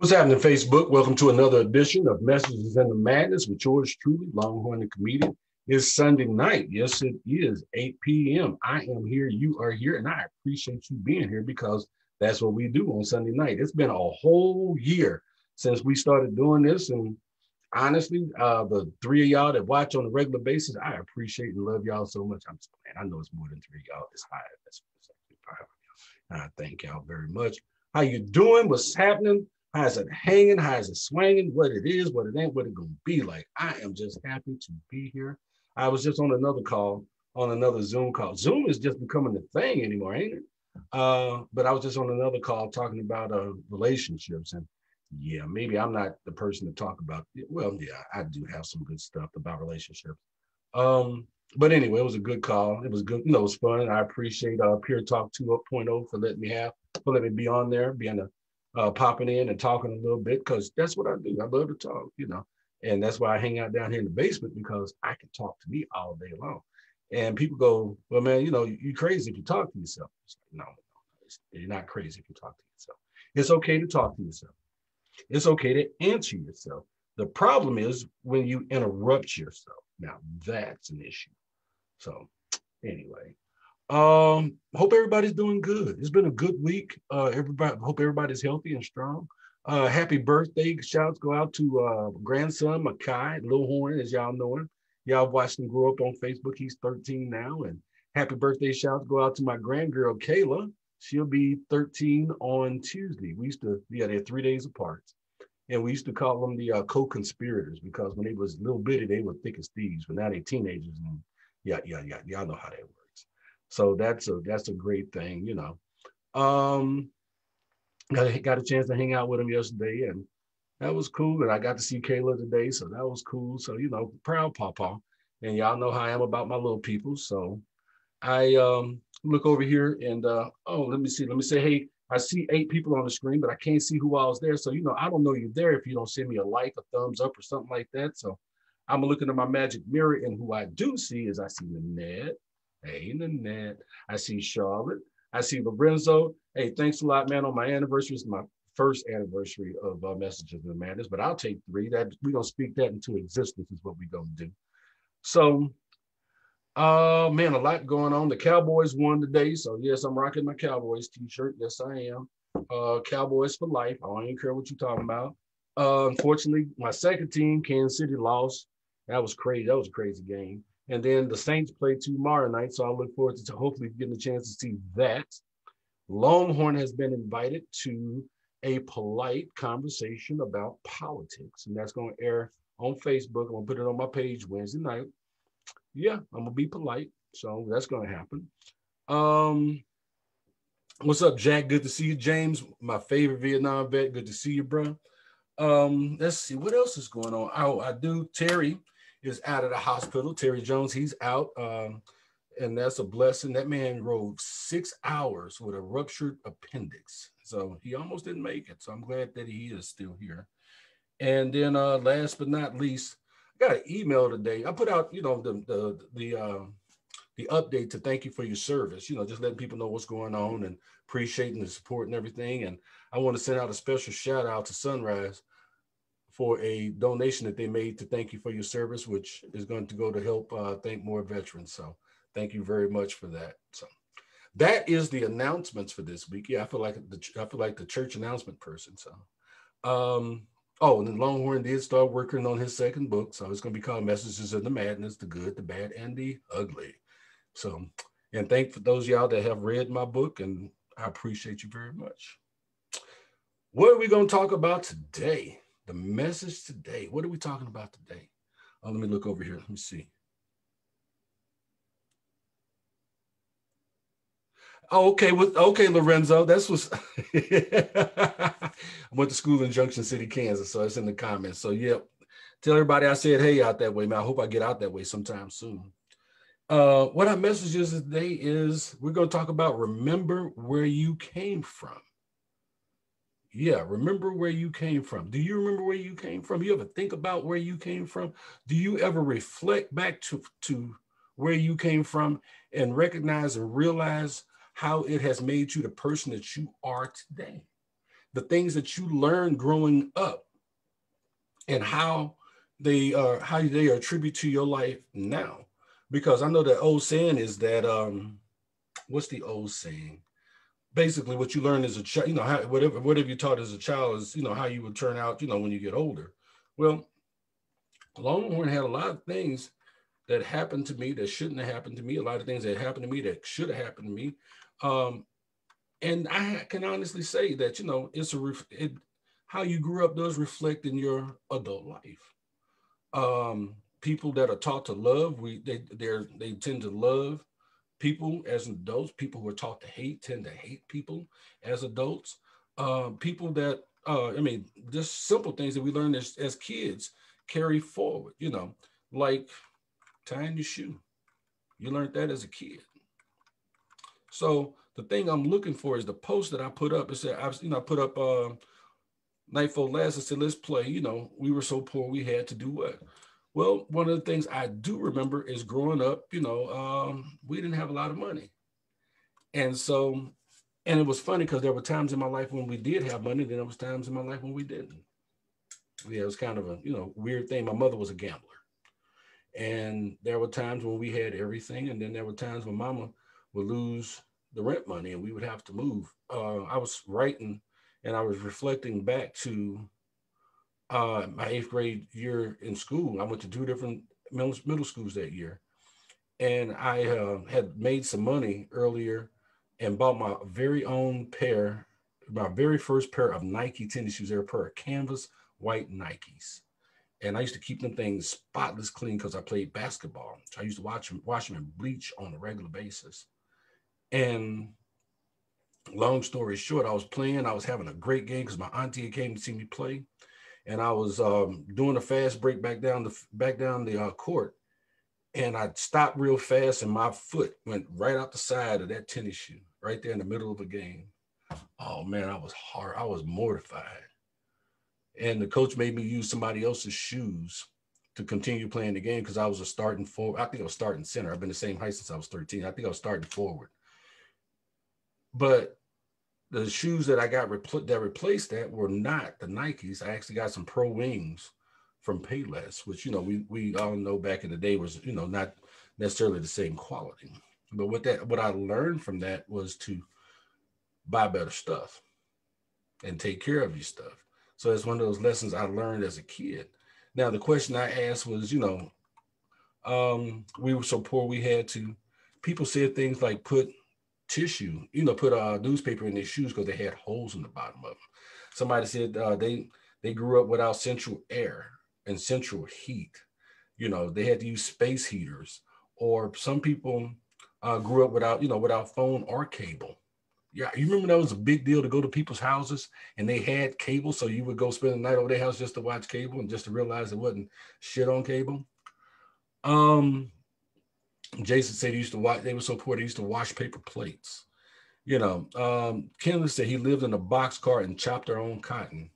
What's happening, Facebook? Welcome to another edition of Messages in the Madness with yours truly, Longhorn the Comedian. It's Sunday night. Yes, it is 8 p.m. I am here, you are here, and I appreciate you being here because that's what we do on Sunday night. It's been a whole year since we started doing this. And honestly, uh, the three of y'all that watch on a regular basis, I appreciate and love y'all so much. I'm just playing. I know it's more than three y'all. It's five. That's five. I thank y'all very much. How you doing? What's happening? How's it hanging? How's it swinging? What it is, what it ain't, what it gonna be like. I am just happy to be here. I was just on another call, on another Zoom call. Zoom is just becoming the thing anymore, ain't it? Uh, but I was just on another call talking about uh, relationships, and yeah, maybe I'm not the person to talk about. Well, yeah, I do have some good stuff about relationships. Um, but anyway, it was a good call. It was good. You know, it was fun. I appreciate uh, Pure Talk 2.0 for letting me have, for letting me be on there, being a uh, popping in and talking a little bit because that's what I do. I love to talk, you know, and that's why I hang out down here in the basement because I can talk to me all day long. And people go, well, man, you know, you crazy if you talk to yourself. Like, no, no, you're not crazy if you talk to yourself. It's okay to talk to yourself. It's okay to answer yourself. The problem is when you interrupt yourself. Now that's an issue. So anyway, um, hope everybody's doing good. It's been a good week. Uh, everybody, hope everybody's healthy and strong. Uh, happy birthday shouts go out to uh, grandson Makai Lil Horn, as y'all know him. Y'all watched him grow up on Facebook. He's 13 now. And happy birthday shouts go out to my grandgirl Kayla. She'll be 13 on Tuesday. We used to, yeah, they're three days apart. And we used to call them the uh, co-conspirators because when they was little bitty, they were thick as thieves, but now they're teenagers and yeah, yeah, yeah. Y'all know how that works. So that's a that's a great thing, you know. Um, got got a chance to hang out with him yesterday, and that was cool. And I got to see Kayla today, so that was cool. So you know, proud papa, and y'all know how I am about my little people. So I um look over here and uh oh, let me see, let me say, hey, I see eight people on the screen, but I can't see who all is there. So you know, I don't know you're there if you don't send me a like, a thumbs up, or something like that. So I'm looking at my magic mirror, and who I do see is I see Nanette. Hey, Nanette. I see Charlotte. I see Lorenzo. Hey, thanks a lot, man. On my anniversary is my first anniversary of uh, Messages of the Madness, but I'll take three. That we're gonna speak that into existence is what we're gonna do. So, uh, man, a lot going on. The Cowboys won today, so yes, I'm rocking my Cowboys t-shirt. Yes, I am. Uh, Cowboys for life. I don't even care what you're talking about. Uh, unfortunately, my second team, Kansas City, lost. That was crazy. That was a crazy game. And then the Saints play tomorrow night. So I look forward to hopefully getting a chance to see that. Longhorn has been invited to a polite conversation about politics. And that's going to air on Facebook. I'm going to put it on my page Wednesday night. Yeah, I'm going to be polite. So that's going to happen. Um, what's up, Jack? Good to see you. James, my favorite Vietnam vet. Good to see you, bro. Um, let's see what else is going on. Oh, I do. Terry is out of the hospital. Terry Jones, he's out. Um, and that's a blessing. That man rode six hours with a ruptured appendix. So he almost didn't make it. So I'm glad that he is still here. And then uh, last but not least, I got an email today. I put out, you know, the the the uh, the update to thank you for your service. You know, just letting people know what's going on and appreciating the support and everything. And I want to send out a special shout out to Sunrise for a donation that they made to thank you for your service, which is going to go to help uh, thank more veterans. So thank you very much for that. So that is the announcements for this week. Yeah, I feel like the I feel like the church announcement person. So um, oh, and then Longhorn did start working on his second book. So it's going to be called Messages of the Madness, the Good, the Bad, and the Ugly. So and thank for those y'all that have read my book, and I appreciate you very much. What are we going to talk about today? The message today. What are we talking about today? Oh, let me look over here. Let me see. Oh, okay. with okay, Lorenzo. That's what's. I went to school in Junction City, Kansas, so it's in the comments. So, yeah, tell everybody I said hey out that way, man. I hope I get out that way sometime soon. Uh, what our message is today is we're going to talk about remember where you came from. Yeah, remember where you came from. Do you remember where you came from? You ever think about where you came from? Do you ever reflect back to, to where you came from and recognize and realize how it has made you the person that you are today? the things that you learned growing up and how they are how they are attribute to your life now. Because I know that old saying is that um what's the old saying? Basically, what you learn as a child, you know, how, whatever whatever you taught as a child is, you know, how you would turn out, you know, when you get older. Well, Longhorn had a lot of things that happened to me that shouldn't have happened to me. A lot of things that happened to me that should have happened to me. Um, and I can honestly say that you know it's a ref- it, how you grew up does reflect in your adult life. Um, people that are taught to love, we they they they tend to love people as adults. People who are taught to hate tend to hate people as adults. Uh, people that uh, I mean, just simple things that we learn as, as kids carry forward. You know, like tying your shoe. You learned that as a kid. So the thing I'm looking for is the post that I put up. It said, I've, you know, I put up uh, Nightfall Last. I said, let's play. You know, we were so poor, we had to do what? Well, one of the things I do remember is growing up, you know, um, we didn't have a lot of money. And so, and it was funny because there were times in my life when we did have money, then there was times in my life when we didn't. Yeah, it was kind of a, you know, weird thing. My mother was a gambler. And there were times when we had everything. And then there were times when mama would lose the rent money and we would have to move. Uh, I was writing and I was reflecting back to uh, my eighth grade year in school. I went to two different middle, middle schools that year. And I uh, had made some money earlier and bought my very own pair, my very first pair of Nike tennis shoes. They were a pair of canvas white Nikes. And I used to keep them things spotless clean because I played basketball. So I used to watch them, wash them and bleach on a regular basis. And long story short, I was playing. I was having a great game because my auntie came to see me play, and I was um, doing a fast break back down the back down the uh, court, and I stopped real fast, and my foot went right out the side of that tennis shoe, right there in the middle of the game. Oh man, I was hard. I was mortified, and the coach made me use somebody else's shoes to continue playing the game because I was a starting forward. I think I was starting center. I've been the same height since I was 13. I think I was starting forward. But the shoes that I got repl- that replaced that were not the Nikes. I actually got some Pro Wings from Payless, which you know we we all know back in the day was you know not necessarily the same quality. But what that what I learned from that was to buy better stuff and take care of your stuff. So it's one of those lessons I learned as a kid. Now the question I asked was, you know, um, we were so poor we had to. People said things like put tissue, you know, put a newspaper in their shoes because they had holes in the bottom of them. Somebody said uh, they they grew up without central air and central heat. You know, they had to use space heaters. Or some people uh, grew up without, you know, without phone or cable. Yeah, you remember that was a big deal to go to people's houses and they had cable, so you would go spend the night over their house just to watch cable and just to realize it wasn't shit on cable. Um, Jason said he used to watch, they were so poor, they used to wash paper plates. You know, um, Ken said he lived in a box car and chopped their own cotton.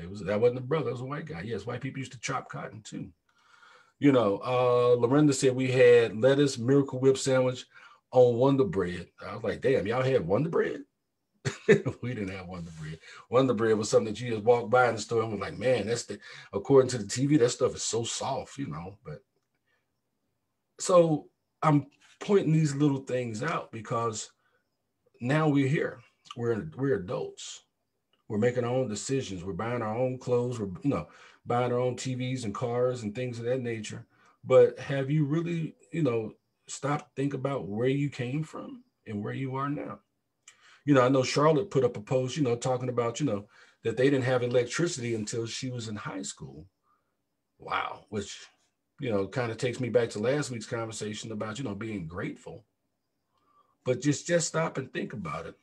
It was that wasn't a brother, it was a white guy. Yes, white people used to chop cotton too. You know, uh Lorinda said we had lettuce, miracle whip sandwich on Wonder Bread. I was like, damn, y'all had Wonder Bread? we didn't have Wonder Bread. Wonder Bread was something that you just walk by in the store and was like, man, that's the according to the TV, that stuff is so soft, you know. But so I'm pointing these little things out because now we're here. We're we're adults. We're making our own decisions. We're buying our own clothes. We're you know buying our own TVs and cars and things of that nature. But have you really you know stopped think about where you came from and where you are now? You know, I know Charlotte put up a post, you know, talking about you know that they didn't have electricity until she was in high school. Wow, which you know, kind of takes me back to last week's conversation about, you know, being grateful. But just just stop and think about it.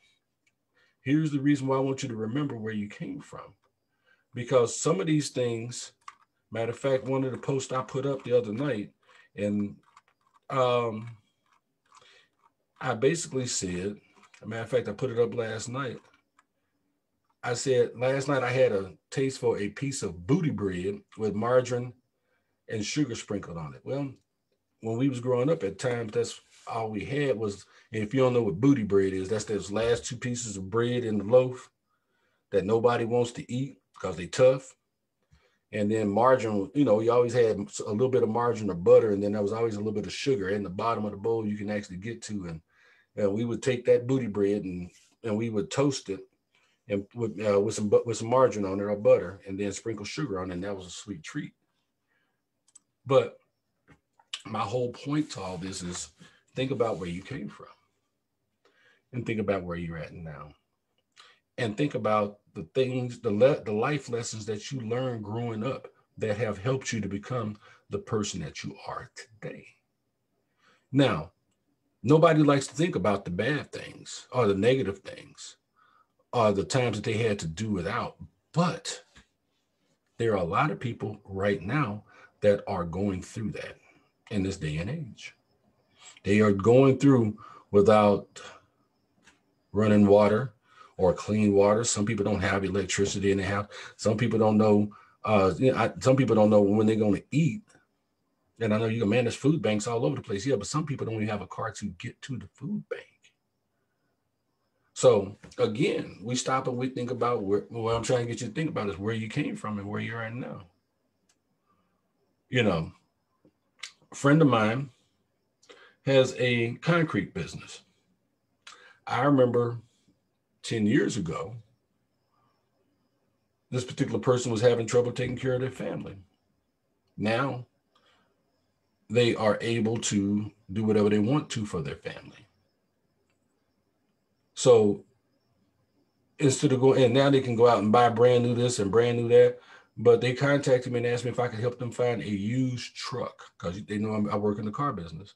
Here's the reason why I want you to remember where you came from. Because some of these things, matter of fact, one of the posts I put up the other night, and um, I basically said, matter of fact, I put it up last night. I said last night I had a taste for a piece of booty bread with margarine and sugar sprinkled on it. Well, when we was growing up at times, that's all we had was, if you don't know what booty bread is, that's those last two pieces of bread in the loaf. that nobody wants to eat because they tough. And then margarine, you know, you always had a little bit of margarine or butter, and then there was always a little bit of sugar in the bottom of the bowl you can actually get to. And, and we would take that booty bread and and we would toast it and with, uh, with some with some margarine on it or butter, and then sprinkle sugar on it. And that was a sweet treat. But my whole point to all this is think about where you came from and think about where you're at now. And think about the things the le- the life lessons that you learned growing up that have helped you to become the person that you are today. Now nobody likes to think about the bad things or the negative things or the times that they had to do without but there are a lot of people right now that are going through that in this day and age they are going through without running water or clean water. Some people don't have electricity in the house. Some people don't know. Uh, you know, I, some people don't know when they're going to eat. And I know you can manage food banks all over the place. Yeah, but some people don't even have a car to get to the food bank. So again, we stop and we think about where, what I'm trying to get you to think about is where you came from and where you're at now. You know, a friend of mine has a concrete business. I remember 10 years ago, this particular person was having trouble taking care of their family. Now they are able to do whatever they want to for their family. So instead of going, and now they can go out and buy brand new this and brand new that. But they contacted me and asked me if I could help them find a used truck because they know I'm, I work in the car business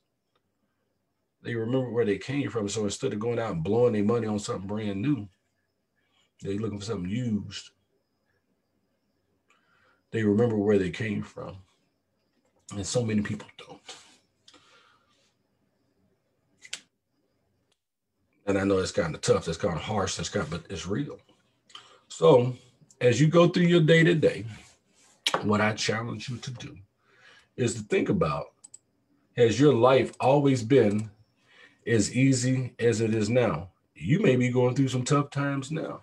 they remember where they came from. So instead of going out and blowing their money on something brand new, they're looking for something used. They remember where they came from. And so many people don't. And I know it's kind of tough, that's kind of harsh, that's kind of, but it's real. So as you go through your day to day, what I challenge you to do is to think about has your life always been as easy as it is now. You may be going through some tough times now,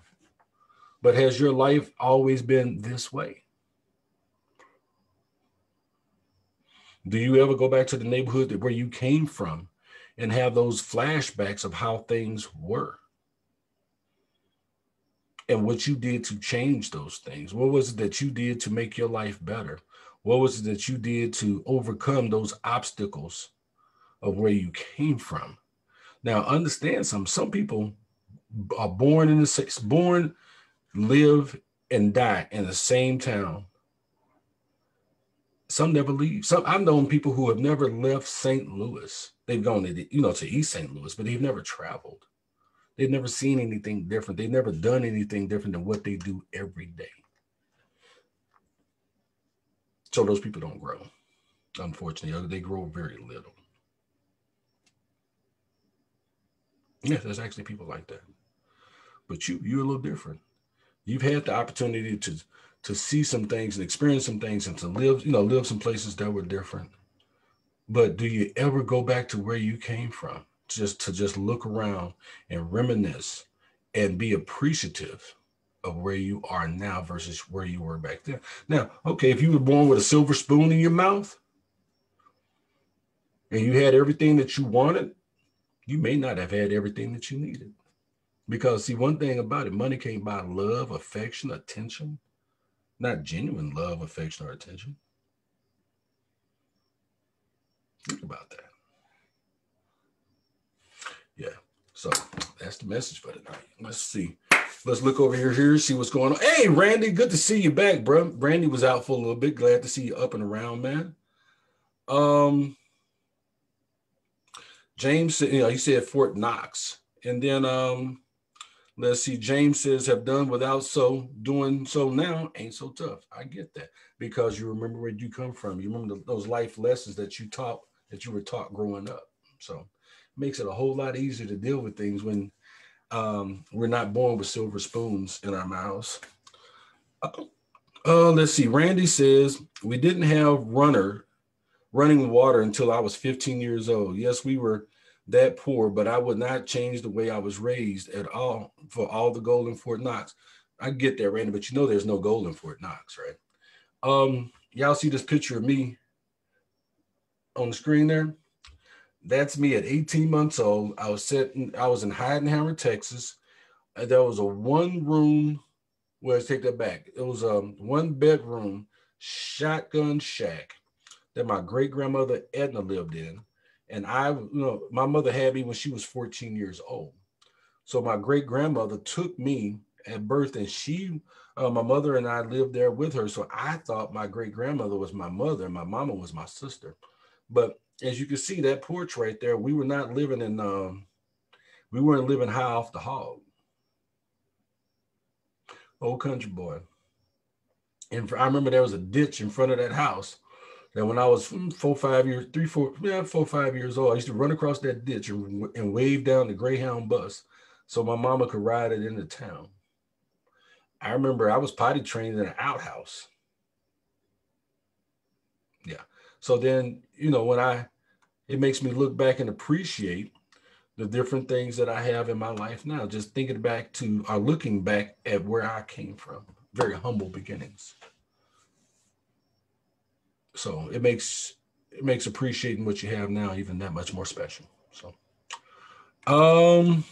but has your life always been this way? Do you ever go back to the neighborhood where you came from and have those flashbacks of how things were? And what you did to change those things? What was it that you did to make your life better? What was it that you did to overcome those obstacles of where you came from? Now, understand some. Some people are born in the same born, live, and die in the same town. Some never leave. Some I've known people who have never left St. Louis. They've gone to you know to East St. Louis, but they've never traveled. They've never seen anything different. They've never done anything different than what they do every day. So those people don't grow. Unfortunately, they grow very little. Yes, there's actually people like that. But you, you're a little different. You've had the opportunity to to see some things and experience some things and to live, you know, live some places that were different. But do you ever go back to where you came from? Just to just look around and reminisce and be appreciative of where you are now versus where you were back then. Now, okay, if you were born with a silver spoon in your mouth and you had everything that you wanted, you may not have had everything that you needed. Because, see, one thing about it, money can't buy love, affection, attention, not genuine love, affection, or attention. Think about that. Yeah. So that's the message for tonight. Let's see. Let's look over here, here, see what's going on. Hey, Randy, good to see you back, bro. Randy was out for a little bit. Glad to see you up and around, man. Um, James, you know, he said Fort Knox. And then um, let's see, James says, have done without so doing so now ain't so tough. I get that because you remember where you come from. You remember those life lessons that you taught, that you were taught growing up. So makes it a whole lot easier to deal with things when um, we're not born with silver spoons in our mouths. Uh, let's see. Randy says we didn't have runner running water until I was 15 years old. Yes, we were that poor, but I would not change the way I was raised at all for all the gold in Fort Knox. I get that, Randy, but you know there's no gold in Fort Knox, right? Um, y'all see this picture of me on the screen there? That's me at 18 months old. I was sitting, I was in Heidenheimer, Texas. And there was a one room, well, let's take that back. It was a one bedroom shotgun shack that my great grandmother Edna lived in. And I, you know, my mother had me when she was 14 years old. So my great grandmother took me at birth, and she, uh, my mother and I lived there with her. So I thought my great grandmother was my mother, and my mama was my sister. But as you can see, that porch right there, we were not living in, um, we weren't living high off the hog. Old country boy. And I remember there was a ditch in front of that house that when I was four, five years, three, four, yeah, four, five years old, I used to run across that ditch and, and wave down the Greyhound bus so my mama could ride it into town. I remember I was potty trained in an outhouse. Yeah. So then, you know, when I, it makes me look back and appreciate the different things that I have in my life now, just thinking back to, or looking back at where I came from, very humble beginnings. So it makes, it makes appreciating what you have now even that much more special. So, um,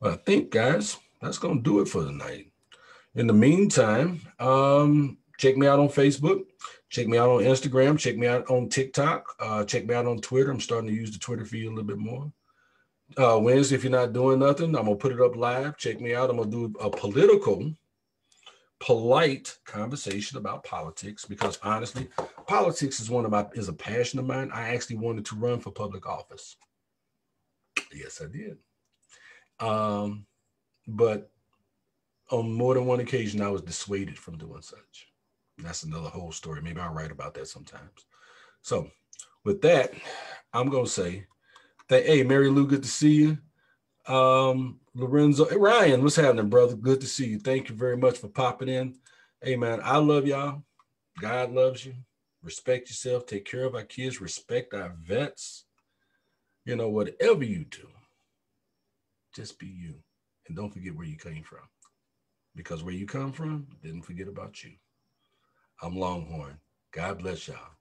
well, I think guys, that's going to do it for tonight. In the meantime, um, check me out on Facebook. Check me out on Instagram. Check me out on TikTok. Uh, check me out on Twitter. I'm starting to use the Twitter feed a little bit more. Uh, Wednesday, if you're not doing nothing, I'm gonna put it up live. Check me out. I'm gonna do a political, polite conversation about politics because honestly, politics is one of my is a passion of mine. I actually wanted to run for public office. Yes, I did. Um, but on more than one occasion, I was dissuaded from doing such. That's another whole story. Maybe I'll write about that sometimes. So, with that, I'm gonna say that hey, Mary Lou, good to see you. Um, Lorenzo, hey, Ryan, what's happening, brother? Good to see you. Thank you very much for popping in. Hey, man, I love y'all. God loves you. Respect yourself. Take care of our kids. Respect our vets. You know, whatever you do, just be you, and don't forget where you came from because where you come from didn't forget about you. I'm Longhorn. God bless y'all.